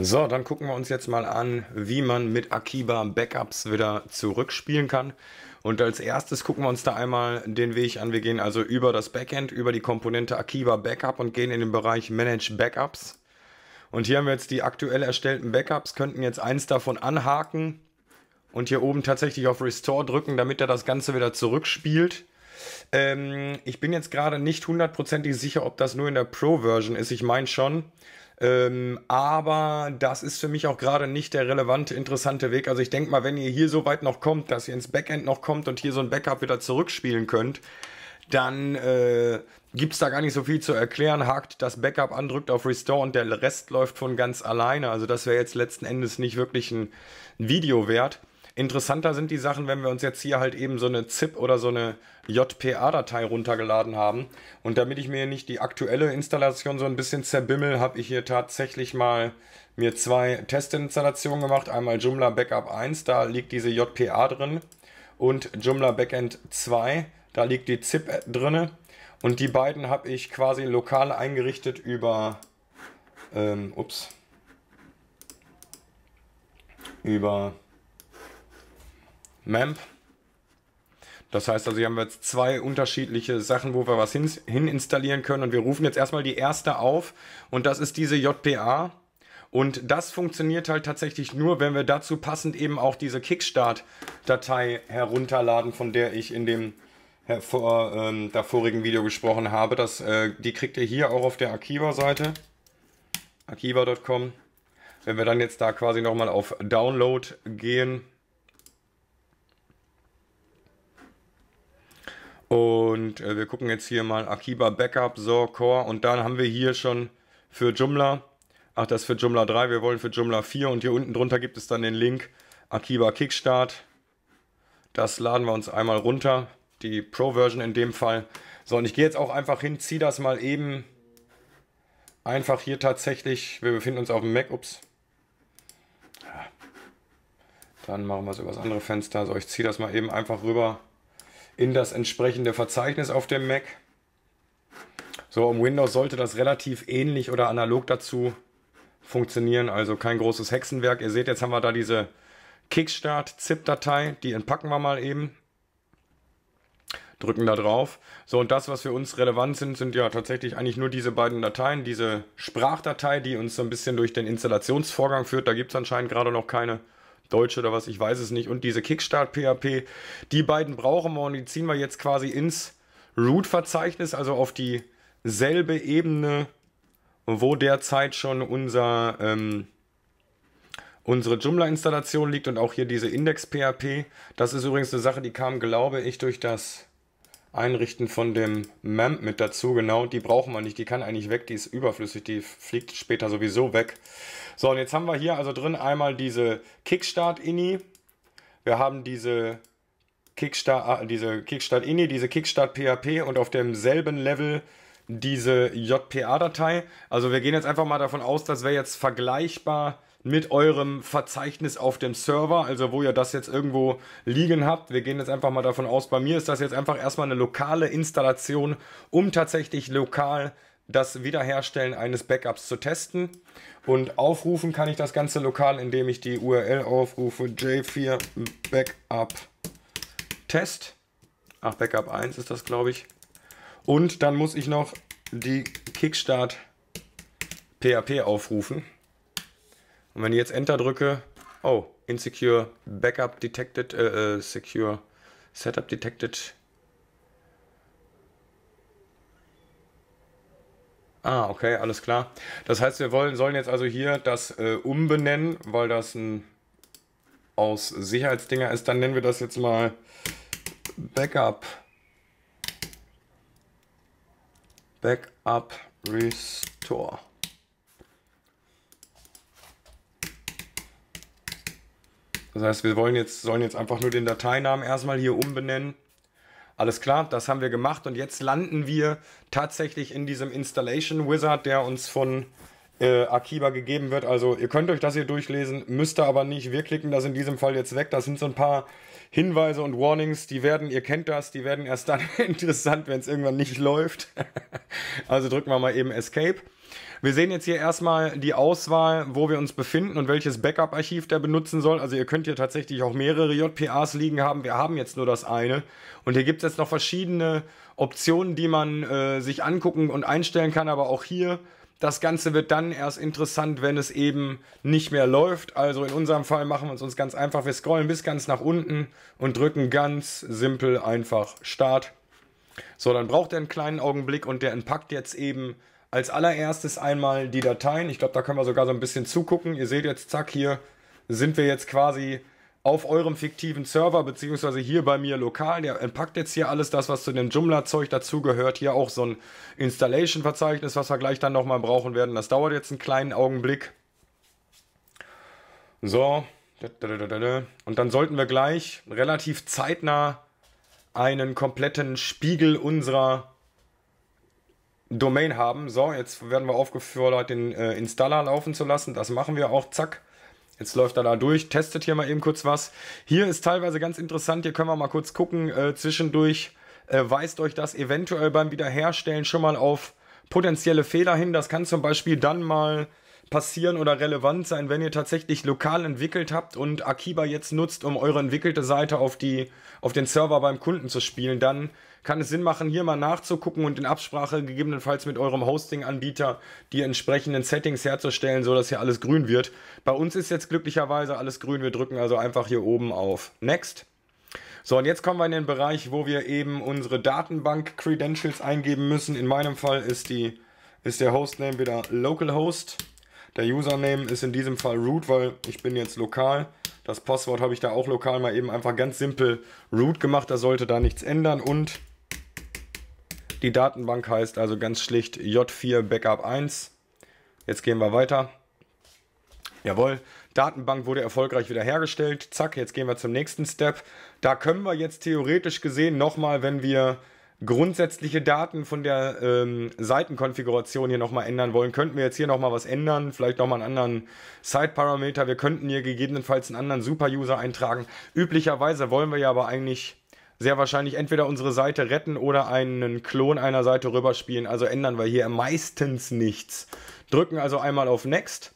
So, dann gucken wir uns jetzt mal an, wie man mit Akiba Backups wieder zurückspielen kann. Und als erstes gucken wir uns da einmal den Weg an. Wir gehen also über das Backend, über die Komponente Akiba Backup und gehen in den Bereich Manage Backups. Und hier haben wir jetzt die aktuell erstellten Backups, könnten jetzt eins davon anhaken und hier oben tatsächlich auf Restore drücken, damit er das Ganze wieder zurückspielt. Ähm, ich bin jetzt gerade nicht hundertprozentig sicher, ob das nur in der Pro-Version ist. Ich meine schon. Ähm, aber das ist für mich auch gerade nicht der relevante, interessante Weg. Also ich denke mal, wenn ihr hier so weit noch kommt, dass ihr ins Backend noch kommt und hier so ein Backup wieder zurückspielen könnt, dann äh, gibt es da gar nicht so viel zu erklären. Hakt das Backup an, drückt auf Restore und der Rest läuft von ganz alleine. Also das wäre jetzt letzten Endes nicht wirklich ein Video wert. Interessanter sind die Sachen, wenn wir uns jetzt hier halt eben so eine ZIP oder so eine JPA-Datei runtergeladen haben. Und damit ich mir nicht die aktuelle Installation so ein bisschen zerbimmel, habe ich hier tatsächlich mal mir zwei Testinstallationen gemacht. Einmal Joomla Backup 1, da liegt diese JPA drin. Und Joomla Backend 2, da liegt die ZIP drin. Und die beiden habe ich quasi lokal eingerichtet über... Ähm, ups. Über MAMP. Das heißt also, hier haben wir jetzt zwei unterschiedliche Sachen, wo wir was hin, hin installieren können. Und wir rufen jetzt erstmal die erste auf. Und das ist diese JPA. Und das funktioniert halt tatsächlich nur, wenn wir dazu passend eben auch diese Kickstart-Datei herunterladen, von der ich in dem vor, ähm, davorigen Video gesprochen habe. Das, äh, die kriegt ihr hier auch auf der Akiva-Seite. Akiva.com. Wenn wir dann jetzt da quasi nochmal auf Download gehen, Und äh, wir gucken jetzt hier mal Akiba Backup, so Core. Und dann haben wir hier schon für Joomla, ach das ist für Joomla 3, wir wollen für Joomla 4 und hier unten drunter gibt es dann den Link Akiba Kickstart. Das laden wir uns einmal runter, die Pro-Version in dem Fall. So und ich gehe jetzt auch einfach hin, ziehe das mal eben einfach hier tatsächlich, wir befinden uns auf dem Mac, ups. Dann machen wir es über das andere Fenster, so ich ziehe das mal eben einfach rüber in das entsprechende Verzeichnis auf dem Mac. So, im Windows sollte das relativ ähnlich oder analog dazu funktionieren, also kein großes Hexenwerk. Ihr seht, jetzt haben wir da diese Kickstart-ZIP-Datei, die entpacken wir mal eben. Drücken da drauf. So, und das, was für uns relevant sind, sind ja tatsächlich eigentlich nur diese beiden Dateien. Diese Sprachdatei, die uns so ein bisschen durch den Installationsvorgang führt. Da gibt es anscheinend gerade noch keine Deutsch oder was, ich weiß es nicht. Und diese Kickstart PHP, die beiden brauchen wir und die ziehen wir jetzt quasi ins Root-Verzeichnis, also auf dieselbe Ebene, wo derzeit schon unser, ähm, unsere Joomla-Installation liegt und auch hier diese Index-PHP. Das ist übrigens eine Sache, die kam, glaube ich, durch das Einrichten von dem MEMP mit dazu. Genau, die brauchen wir nicht, die kann eigentlich weg, die ist überflüssig, die fliegt später sowieso weg. So, und jetzt haben wir hier also drin einmal diese Kickstart-INI. Wir haben diese Kickstart, ah, diese Kickstart-INI, diese Kickstart-PHP und auf demselben Level diese JPA-Datei. Also wir gehen jetzt einfach mal davon aus, das wäre jetzt vergleichbar mit eurem Verzeichnis auf dem Server, also wo ihr das jetzt irgendwo liegen habt. Wir gehen jetzt einfach mal davon aus, bei mir ist das jetzt einfach erstmal eine lokale Installation, um tatsächlich lokal das Wiederherstellen eines Backups zu testen. Und aufrufen kann ich das Ganze lokal, indem ich die URL aufrufe J4 Backup Test. Ach, Backup 1 ist das, glaube ich. Und dann muss ich noch die Kickstart PHP aufrufen. Und wenn ich jetzt Enter drücke, oh, Insecure Backup Detected, äh, äh Secure Setup Detected Ah, okay, alles klar. Das heißt, wir wollen, sollen jetzt also hier das äh, umbenennen, weil das ein aus Sicherheitsdinger ist. Dann nennen wir das jetzt mal Backup. Backup Restore. Das heißt, wir wollen jetzt, sollen jetzt einfach nur den Dateinamen erstmal hier umbenennen. Alles klar, das haben wir gemacht und jetzt landen wir tatsächlich in diesem Installation Wizard, der uns von äh, Akiba gegeben wird. Also ihr könnt euch das hier durchlesen, müsst ihr aber nicht. Wir klicken das in diesem Fall jetzt weg. Das sind so ein paar Hinweise und Warnings, die werden, ihr kennt das, die werden erst dann interessant, wenn es irgendwann nicht läuft. also drücken wir mal eben Escape. Wir sehen jetzt hier erstmal die Auswahl, wo wir uns befinden und welches Backup-Archiv der benutzen soll. Also ihr könnt hier tatsächlich auch mehrere JPAs liegen haben. Wir haben jetzt nur das eine. Und hier gibt es jetzt noch verschiedene Optionen, die man äh, sich angucken und einstellen kann. Aber auch hier, das Ganze wird dann erst interessant, wenn es eben nicht mehr läuft. Also in unserem Fall machen wir es uns ganz einfach. Wir scrollen bis ganz nach unten und drücken ganz simpel einfach Start. So, dann braucht er einen kleinen Augenblick und der entpackt jetzt eben als allererstes einmal die Dateien. Ich glaube, da können wir sogar so ein bisschen zugucken. Ihr seht jetzt, zack, hier sind wir jetzt quasi auf eurem fiktiven Server, beziehungsweise hier bei mir lokal. Der entpackt jetzt hier alles das, was zu dem Joomla-Zeug dazugehört. Hier auch so ein Installation-Verzeichnis, was wir gleich dann nochmal brauchen werden. Das dauert jetzt einen kleinen Augenblick. So. Und dann sollten wir gleich relativ zeitnah einen kompletten Spiegel unserer Domain haben. So, jetzt werden wir aufgefordert, den äh, Installer laufen zu lassen. Das machen wir auch. Zack. Jetzt läuft er da durch, testet hier mal eben kurz was. Hier ist teilweise ganz interessant, hier können wir mal kurz gucken. Äh, zwischendurch äh, weist euch das eventuell beim Wiederherstellen schon mal auf potenzielle Fehler hin. Das kann zum Beispiel dann mal passieren oder relevant sein, wenn ihr tatsächlich lokal entwickelt habt und Akiba jetzt nutzt, um eure entwickelte Seite auf, die, auf den Server beim Kunden zu spielen, dann kann es Sinn machen, hier mal nachzugucken und in Absprache gegebenenfalls mit eurem Hosting-Anbieter die entsprechenden Settings herzustellen, sodass hier alles grün wird. Bei uns ist jetzt glücklicherweise alles grün. Wir drücken also einfach hier oben auf Next. So, und jetzt kommen wir in den Bereich, wo wir eben unsere Datenbank-Credentials eingeben müssen. In meinem Fall ist, die, ist der Hostname wieder localhost. Der Username ist in diesem Fall root, weil ich bin jetzt lokal. Das Passwort habe ich da auch lokal mal eben einfach ganz simpel root gemacht. Da sollte da nichts ändern. Und die Datenbank heißt also ganz schlicht J4 Backup 1. Jetzt gehen wir weiter. Jawohl, Datenbank wurde erfolgreich wiederhergestellt. Zack, jetzt gehen wir zum nächsten Step. Da können wir jetzt theoretisch gesehen nochmal, wenn wir grundsätzliche Daten von der ähm, Seitenkonfiguration hier nochmal ändern wollen, könnten wir jetzt hier nochmal was ändern, vielleicht nochmal einen anderen Site-Parameter. Wir könnten hier gegebenenfalls einen anderen Super-User eintragen. Üblicherweise wollen wir ja aber eigentlich sehr wahrscheinlich entweder unsere Seite retten oder einen Klon einer Seite rüberspielen. Also ändern wir hier meistens nichts. Drücken also einmal auf Next.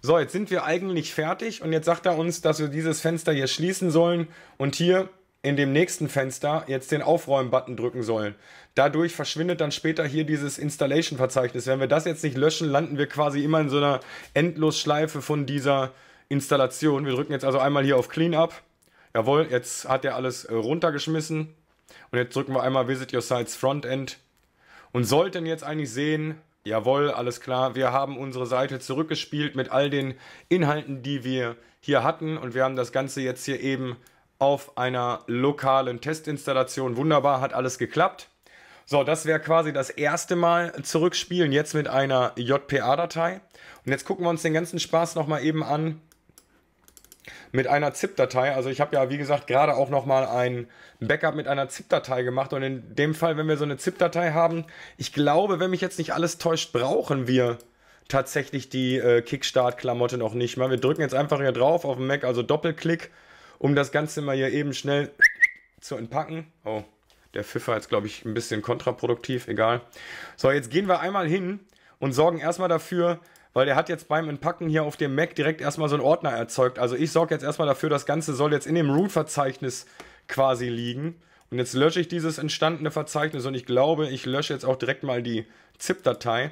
So, jetzt sind wir eigentlich fertig und jetzt sagt er uns, dass wir dieses Fenster hier schließen sollen und hier in dem nächsten Fenster jetzt den Aufräumen-Button drücken sollen. Dadurch verschwindet dann später hier dieses Installation-Verzeichnis. Wenn wir das jetzt nicht löschen, landen wir quasi immer in so einer Endlosschleife von dieser Installation. Wir drücken jetzt also einmal hier auf Cleanup. Jawohl, jetzt hat er alles äh, runtergeschmissen. Und jetzt drücken wir einmal Visit Your Sites Frontend. Und sollten jetzt eigentlich sehen, jawohl, alles klar, wir haben unsere Seite zurückgespielt mit all den Inhalten, die wir hier hatten. Und wir haben das Ganze jetzt hier eben auf einer lokalen Testinstallation. Wunderbar, hat alles geklappt. So, das wäre quasi das erste Mal zurückspielen, jetzt mit einer JPA-Datei. Und jetzt gucken wir uns den ganzen Spaß nochmal eben an mit einer ZIP-Datei. Also ich habe ja, wie gesagt, gerade auch nochmal ein Backup mit einer ZIP-Datei gemacht. Und in dem Fall, wenn wir so eine ZIP-Datei haben, ich glaube, wenn mich jetzt nicht alles täuscht, brauchen wir tatsächlich die äh, Kickstart-Klamotte noch nicht mal. Wir drücken jetzt einfach hier drauf auf dem Mac, also Doppelklick um das Ganze mal hier eben schnell zu entpacken. Oh, der Pfiffer ist, glaube ich, ein bisschen kontraproduktiv, egal. So, jetzt gehen wir einmal hin und sorgen erstmal dafür, weil der hat jetzt beim Entpacken hier auf dem Mac direkt erstmal so einen Ordner erzeugt. Also ich sorge jetzt erstmal dafür, das Ganze soll jetzt in dem Root-Verzeichnis quasi liegen. Und jetzt lösche ich dieses entstandene Verzeichnis und ich glaube, ich lösche jetzt auch direkt mal die ZIP-Datei.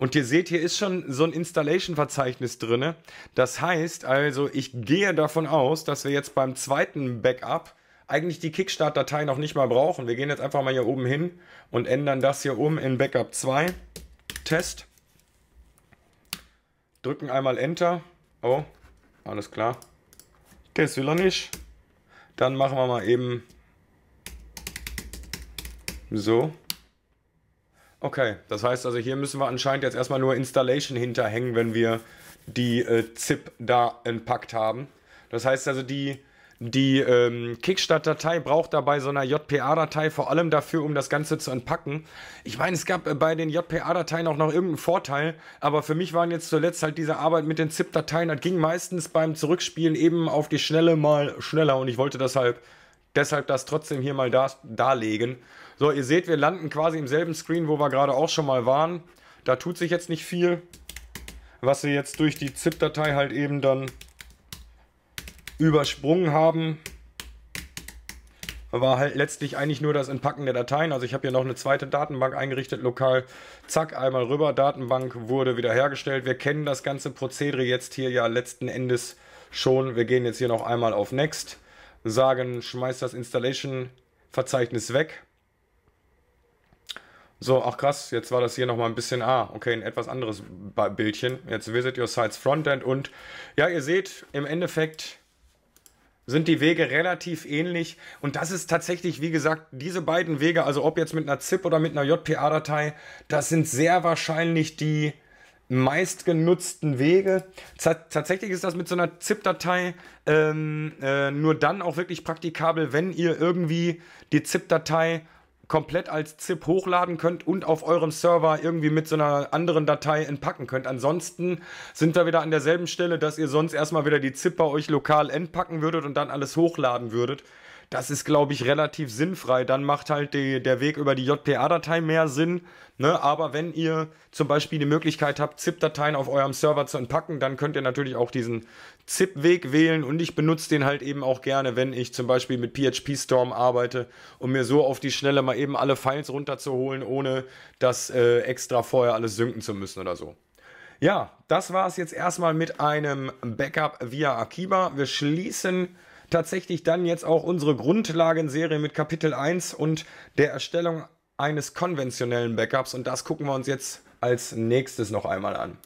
Und ihr seht, hier ist schon so ein Installation-Verzeichnis drin. Das heißt also, ich gehe davon aus, dass wir jetzt beim zweiten Backup eigentlich die Kickstart-Datei noch nicht mal brauchen. Wir gehen jetzt einfach mal hier oben hin und ändern das hier um in Backup 2. Test. Drücken einmal Enter. Oh, alles klar. Das will er nicht. Dann machen wir mal eben so. Okay, das heißt also, hier müssen wir anscheinend jetzt erstmal nur Installation hinterhängen, wenn wir die äh, ZIP da entpackt haben. Das heißt also, die, die ähm, Kickstart-Datei braucht dabei so einer JPA-Datei vor allem dafür, um das Ganze zu entpacken. Ich meine, es gab äh, bei den JPA-Dateien auch noch irgendeinen Vorteil, aber für mich waren jetzt zuletzt halt diese Arbeit mit den ZIP-Dateien, das ging meistens beim Zurückspielen eben auf die Schnelle mal schneller und ich wollte deshalb, deshalb das trotzdem hier mal da, darlegen. So, ihr seht, wir landen quasi im selben Screen, wo wir gerade auch schon mal waren. Da tut sich jetzt nicht viel, was wir jetzt durch die ZIP-Datei halt eben dann übersprungen haben war halt letztlich eigentlich nur das Entpacken der Dateien. Also ich habe hier noch eine zweite Datenbank eingerichtet, lokal. Zack, einmal rüber, Datenbank wurde wiederhergestellt. Wir kennen das ganze Prozedere jetzt hier ja letzten Endes schon. Wir gehen jetzt hier noch einmal auf Next, sagen, schmeiß das Installation-Verzeichnis weg. So, ach krass, jetzt war das hier nochmal ein bisschen, ah, okay, ein etwas anderes Bildchen. Jetzt Visit Your Sites Frontend und ja, ihr seht, im Endeffekt sind die Wege relativ ähnlich. Und das ist tatsächlich, wie gesagt, diese beiden Wege, also ob jetzt mit einer ZIP oder mit einer JPA-Datei, das sind sehr wahrscheinlich die meistgenutzten Wege. Z tatsächlich ist das mit so einer ZIP-Datei ähm, äh, nur dann auch wirklich praktikabel, wenn ihr irgendwie die ZIP-Datei komplett als ZIP hochladen könnt und auf eurem Server irgendwie mit so einer anderen Datei entpacken könnt. Ansonsten sind wir wieder an derselben Stelle, dass ihr sonst erstmal wieder die ZIP bei euch lokal entpacken würdet und dann alles hochladen würdet. Das ist, glaube ich, relativ sinnfrei. Dann macht halt die, der Weg über die JPA-Datei mehr Sinn. Ne? Aber wenn ihr zum Beispiel die Möglichkeit habt, ZIP-Dateien auf eurem Server zu entpacken, dann könnt ihr natürlich auch diesen ZIP-Weg wählen. Und ich benutze den halt eben auch gerne, wenn ich zum Beispiel mit PHP Storm arbeite, um mir so auf die Schnelle mal eben alle Files runterzuholen, ohne das äh, extra vorher alles synken zu müssen oder so. Ja, das war es jetzt erstmal mit einem Backup via Akiba. Wir schließen tatsächlich dann jetzt auch unsere Grundlagenserie mit Kapitel 1 und der Erstellung eines konventionellen Backups und das gucken wir uns jetzt als nächstes noch einmal an.